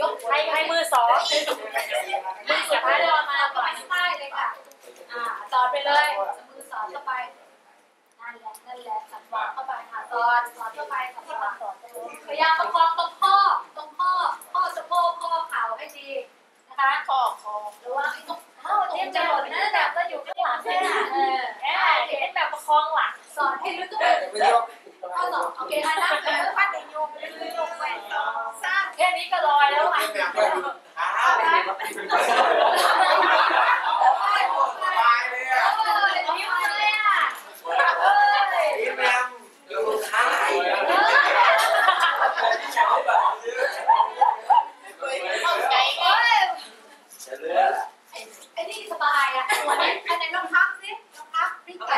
ยกให้ให้มือสองมือสุดท้ายเรามาก่ก่ออนนป้เลยค่ะ อ่าสอดไปเลยมือสอดเข้าไปนั่นแหละนั่นแหละสอดเข้าไปค่ะสอดสอดเข้าไปสอดเข้าไปพยายามประคองตรงข้อตรงข้อข้อสะโพกข้อเข่าให้ดีนะคะข้อคอหรือว่าไอ้ตรงเอ้าเจ็บจะหล่นนั่นแหละก็อยู่ข้างหลังนี่แหละเออแอบเป็นแบบประคองหลังสอนให้ลึกเข้าไปไม่ยกข้อสอบโอเคอันนั้นคือพัดในโยมไปเรื่อยๆลงไปสร้า แค่นี้ก็ลอยแล้วอะอ้าวตายเลยอะยิ้มเลยอะยิ้มยังดูท้ายอันนี้สบายอะอันนั้นลองพักสิลองพักพลิกไก่